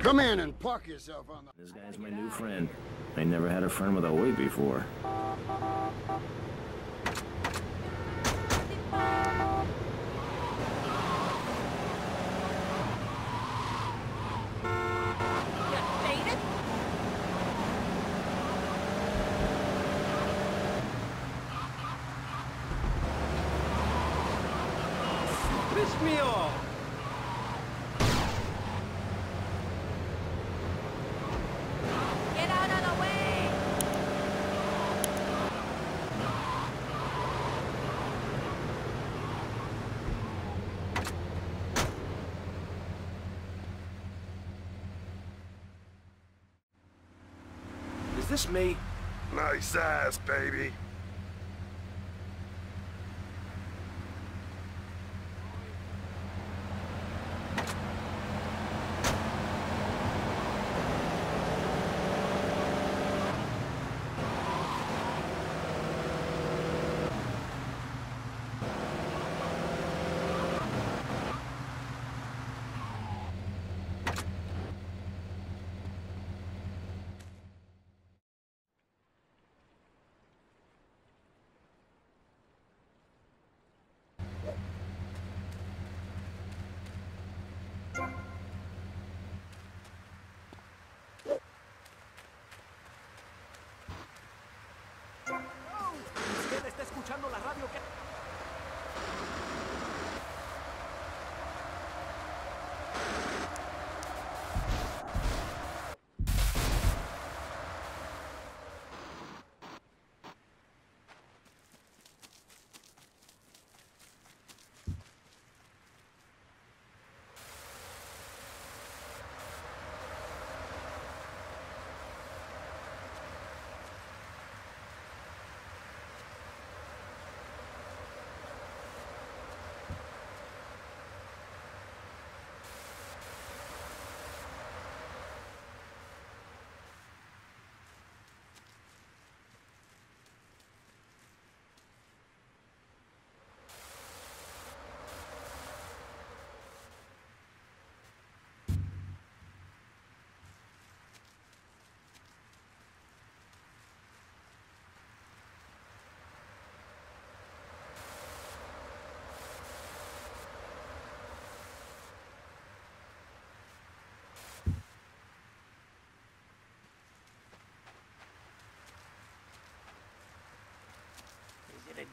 Come in and park yourself on the... This guy's my new friend. I never had a friend with a weight before. This me? Nice ass, baby.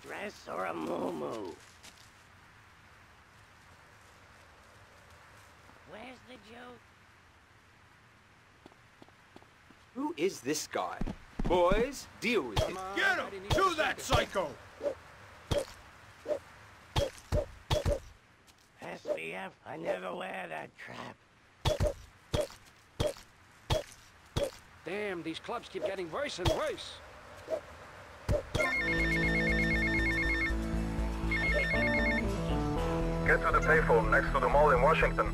Dress or a moo Where's the joke? Who is this guy? Boys, deal with it. Get him! Do that, psycho! SBF, I never wear that crap. Damn, these clubs keep getting worse and worse. Get to the payphone next to the mall in Washington.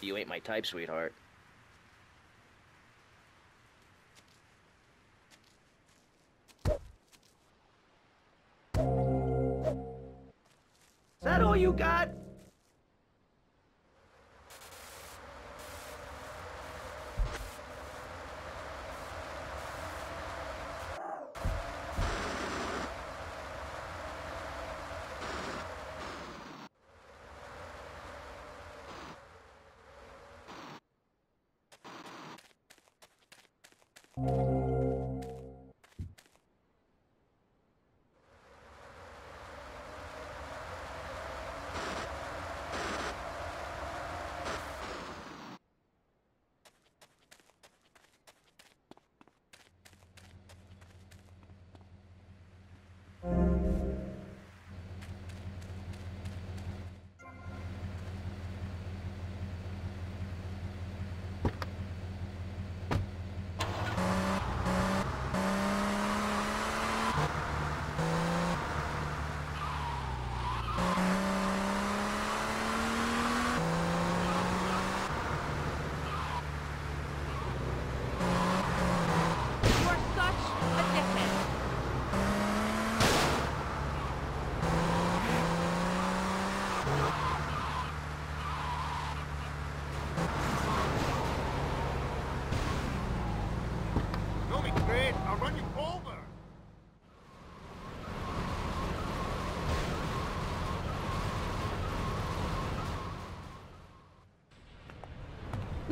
You ain't my type, sweetheart. God. you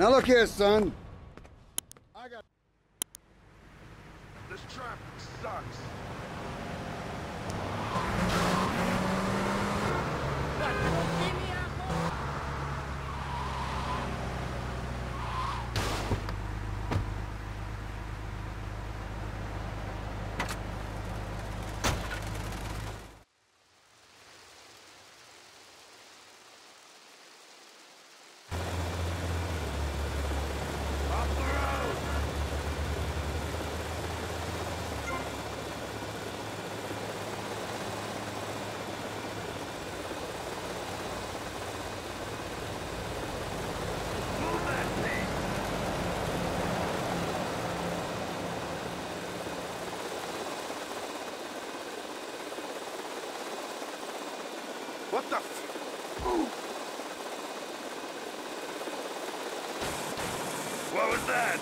Now look here, son. I got. This traffic sucks. Off the road! Move that thing! What the f- Ooh. That?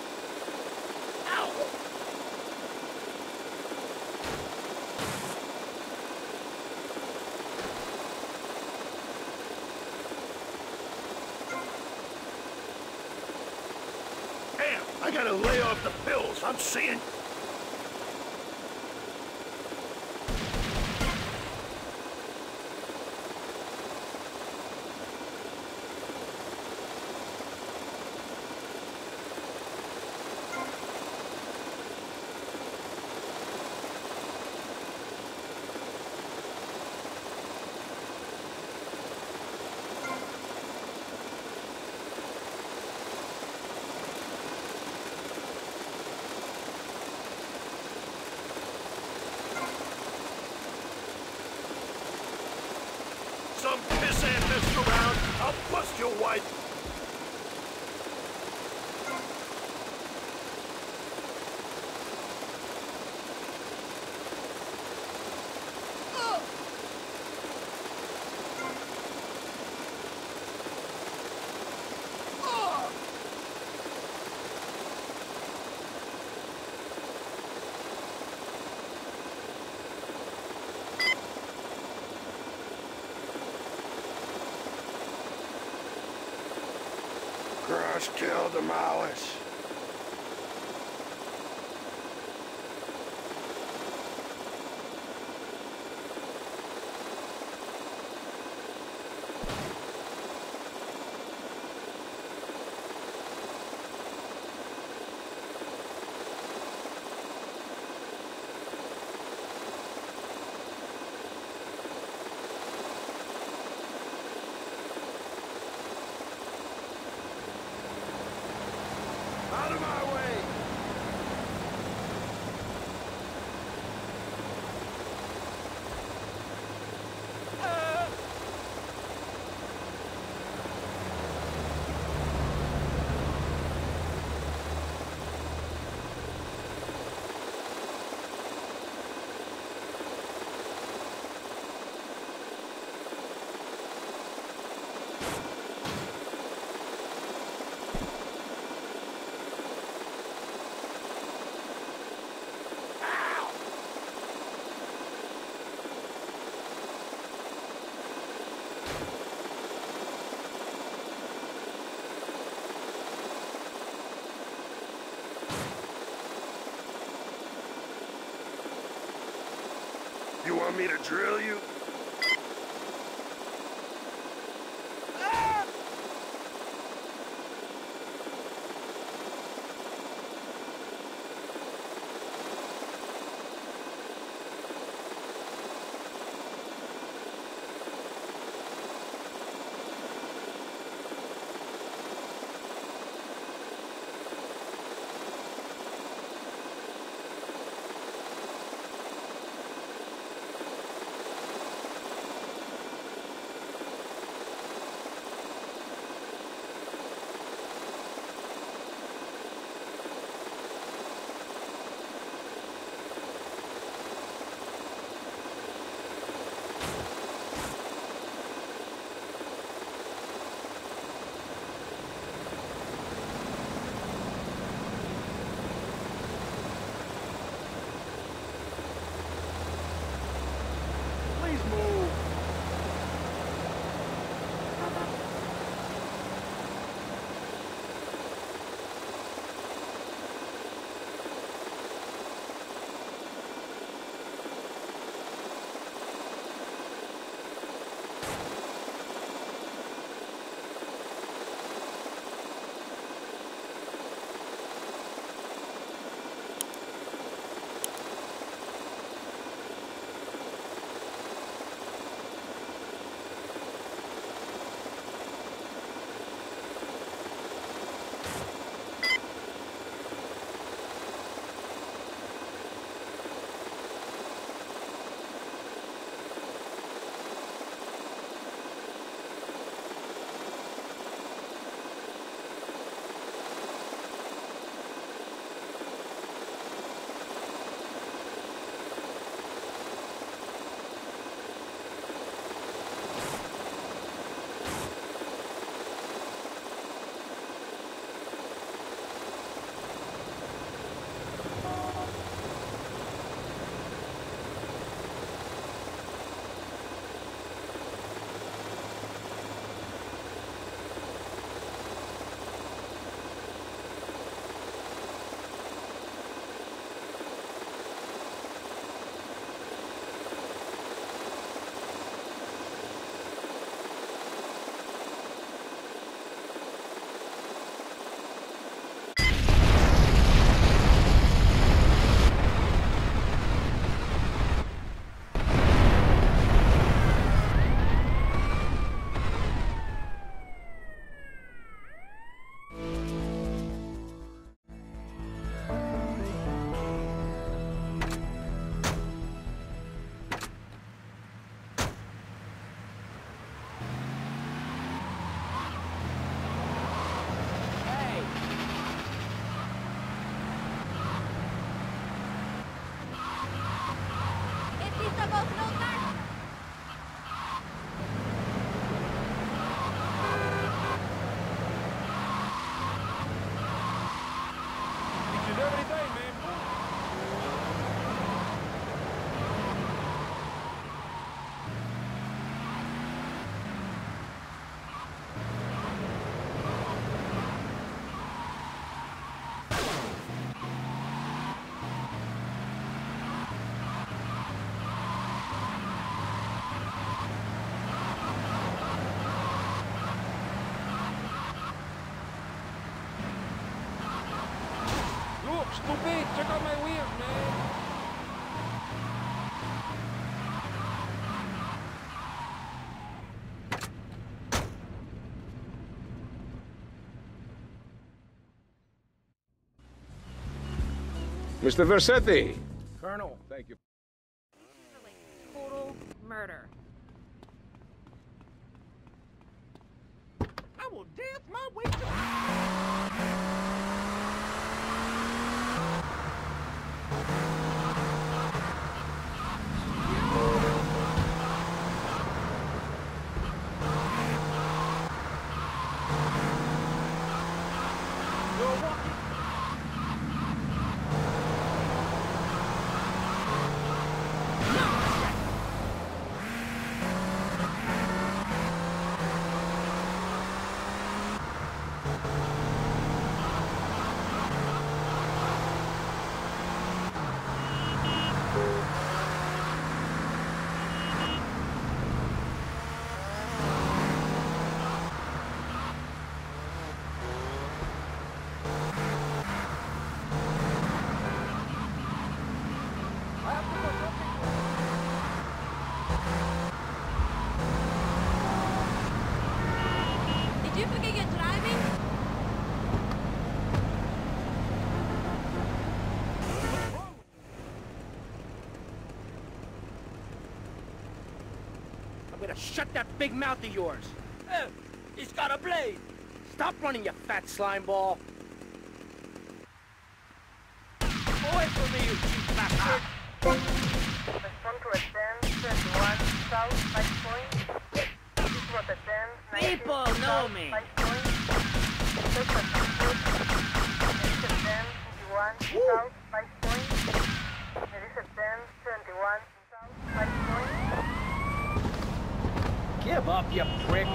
Damn, I gotta lay off the pills. I'm seeing. Kill, the Out me to drill you? Stupid! Check out my wheels, man! Mr. Vercetti. Colonel. Thank you. Total murder. I will dance my way to... Did you forget your driving? I'm gonna shut that big mouth of yours. Eh, he's got a blade. Stop running, you fat slime ball. Away from me, you cheap bastard. Respond to a 10, 21, south, 5 point. This was a 10, 19, People know south, me. 5 point. Take a pursuit. There is a 10, 21, south, 5 point. There is a 10, 21, south, 5 point. Give up, you prick.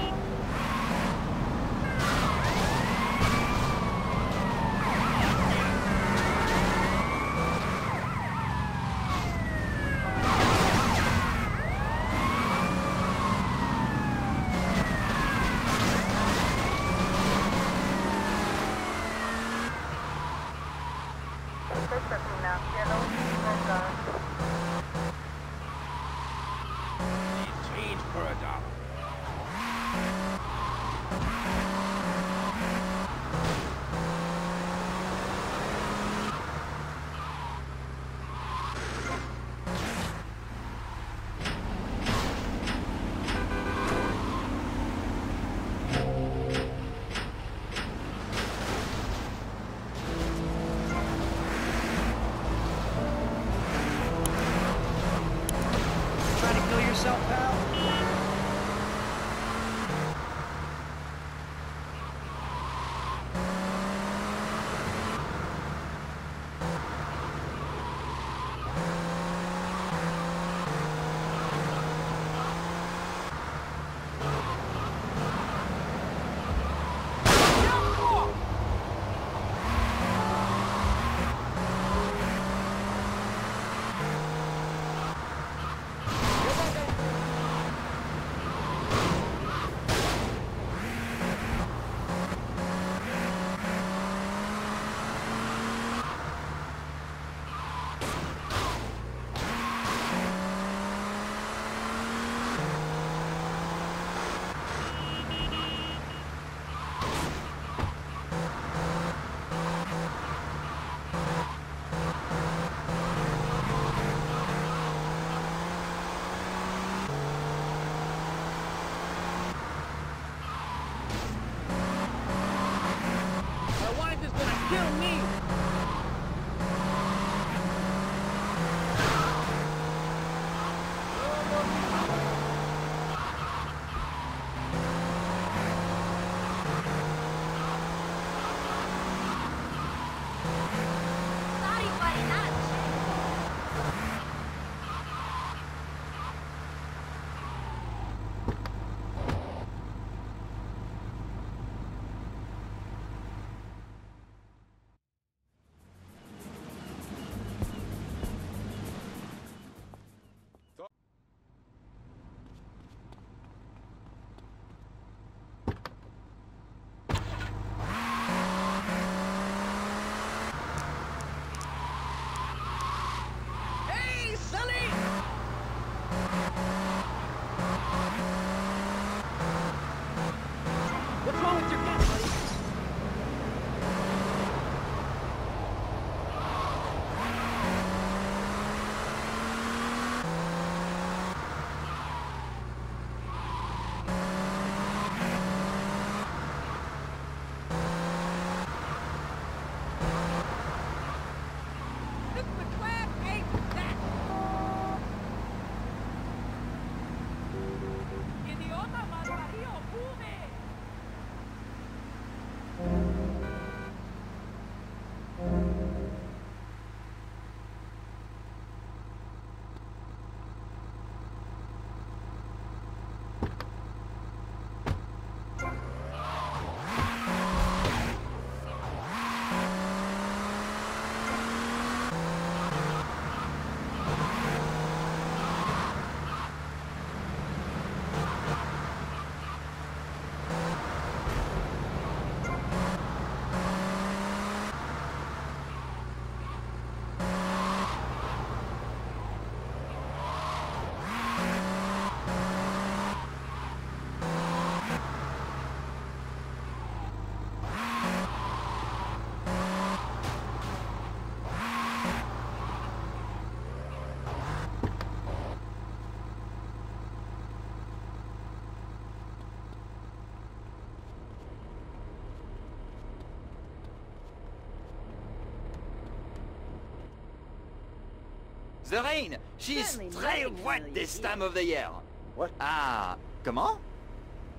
The rain. She's Certainly très wet really this time of the year. What? Ah, comment?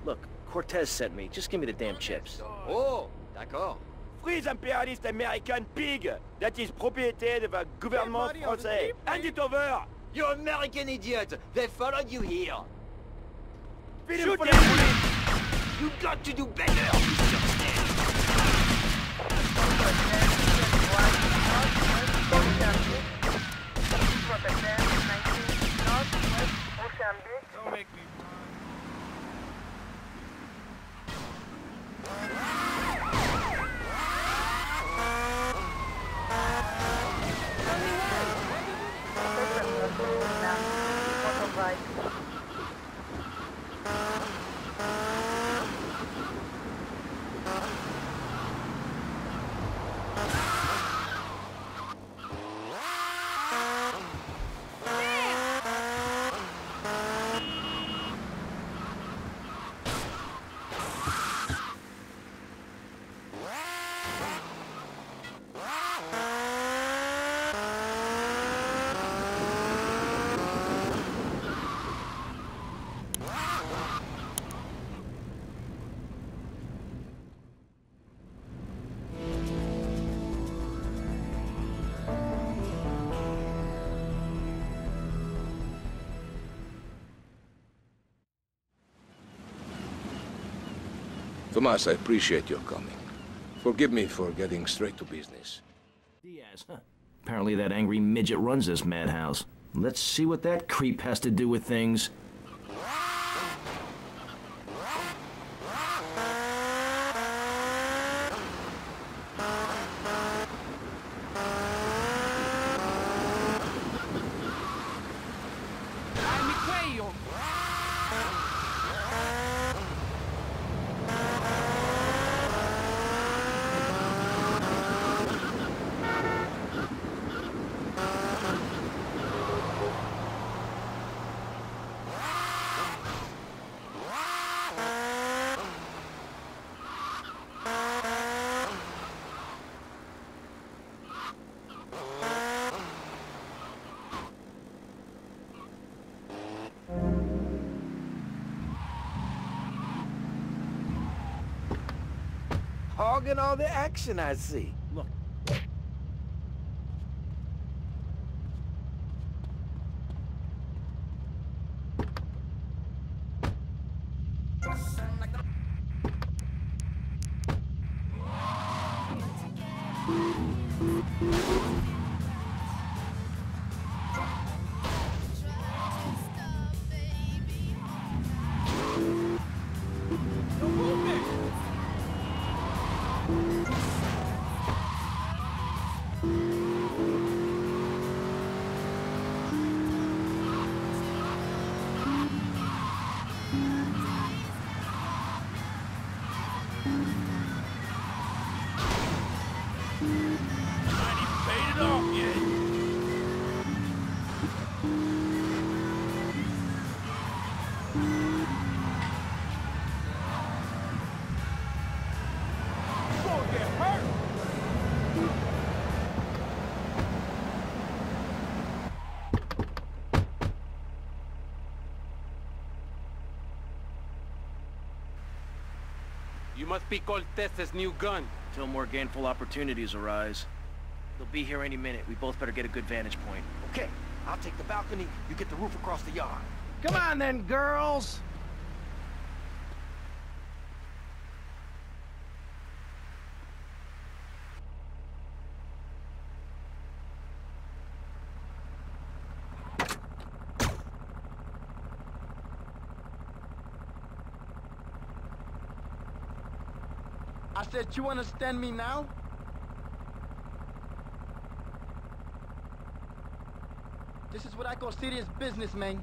Look, Cortez sent me. Just give me the damn chips. Oh, d'accord. Freeze imperialist American pig! That is propriété de the gouvernement français. Hand it over! You American idiot! They followed you here. Feed him Shoot for them, the police! You got to do better, Mr. Snake. Don't make me. Tomas, I appreciate your coming. Forgive me for getting straight to business. Diaz, huh? Apparently that angry midget runs this madhouse. Let's see what that creep has to do with things. Hogging all the action, I see. You must be Cortez's new gun. Till more gainful opportunities arise. They'll be here any minute. We both better get a good vantage point. Okay, I'll take the balcony, you get the roof across the yard. Come on then, girls! I said, you understand me now? This is what I call serious business, man.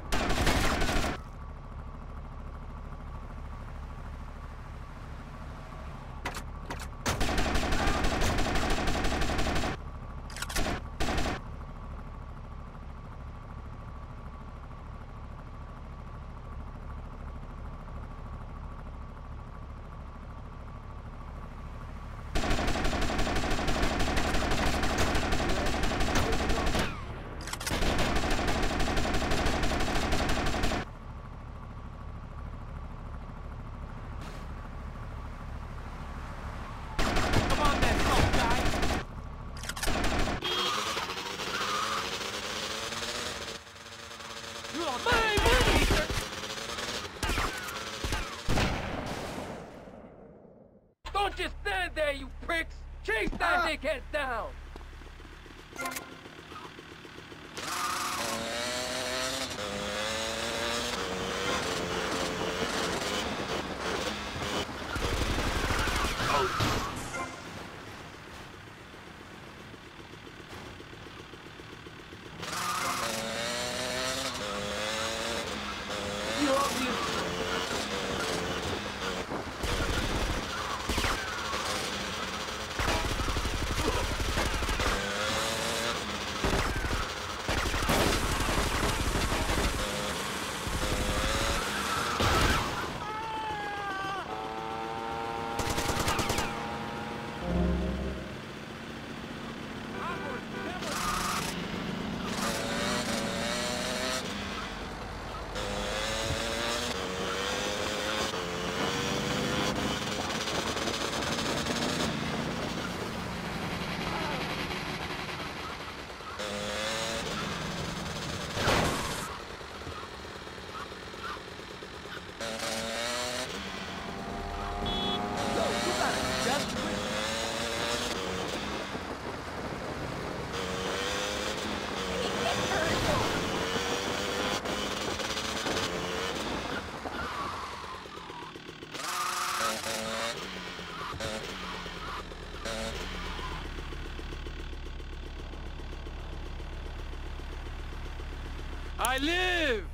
live!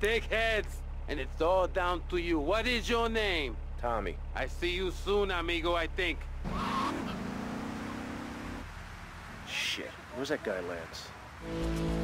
Take heads, and it's all down to you. What is your name? Tommy. I see you soon, amigo, I think. Shit. Where's that guy, Lance?